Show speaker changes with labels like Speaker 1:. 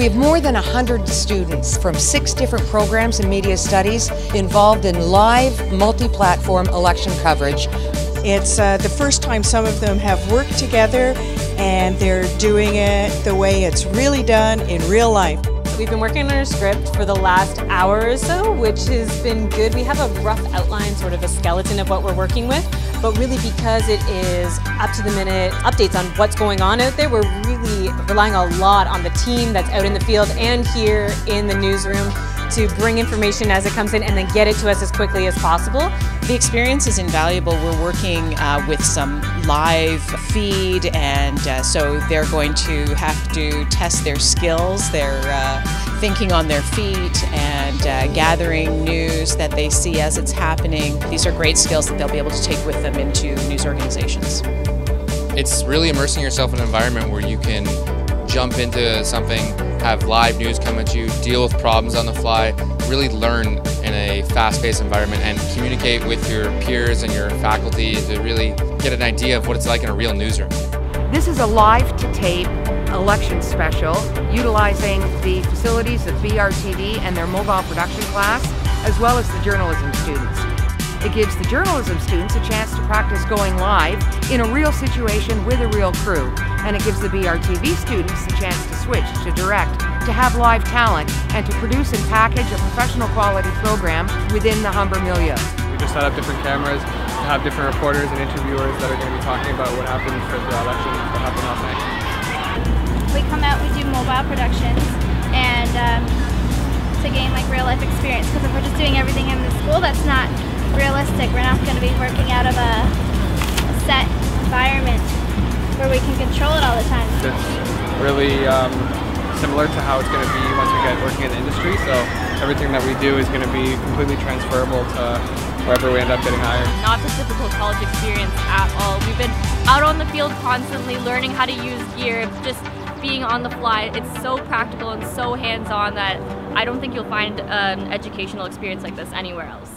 Speaker 1: We have more than 100 students from six different programs in media studies involved in live multi-platform election coverage.
Speaker 2: It's uh, the first time some of them have worked together and they're doing it the way it's really done in real life.
Speaker 3: We've been working on our script for the last hour or so, which has been good. We have a rough outline, sort of a skeleton of what we're working with, but really because it is up to the minute updates on what's going on out there, we're really relying a lot on the team that's out in the field and here in the newsroom to bring information as it comes in and then get it to us as quickly as possible.
Speaker 4: The experience is invaluable. We're working uh, with some live feed, and uh, so they're going to have to test their skills. They're uh, thinking on their feet and uh, gathering news that they see as it's happening. These are great skills that they'll be able to take with them into news organizations.
Speaker 5: It's really immersing yourself in an environment where you can jump into something, have live news come at you, deal with problems on the fly, really learn in a fast-paced environment and communicate with your peers and your faculty to really get an idea of what it's like in a real newsroom.
Speaker 6: This is a live-to-tape election special utilizing the facilities of BRTV and their mobile production class, as well as the journalism students. It gives the journalism students a chance to practice going live in a real situation with a real crew. And it gives the BRTV students the chance to switch to direct, to have live talent, and to produce and package a professional quality program within the Humber milieu.
Speaker 7: We just set up different cameras to have different reporters and interviewers that are going to be talking about what happened for the election that happened last night.
Speaker 8: We come out, we do mobile productions, and um, to gain like real life experience. Because if we're just doing everything in the school, that's not realistic. We're not going to be working out of a, a, set environment where we can control it all the time.
Speaker 7: It's really um, similar to how it's going to be once we get working in the industry. So everything that we do is going to be completely transferable to wherever we end up getting hired.
Speaker 9: Not the typical college experience at all. We've been out on the field constantly learning how to use gear, just being on the fly. It's so practical and so hands-on that I don't think you'll find an educational experience like this anywhere else.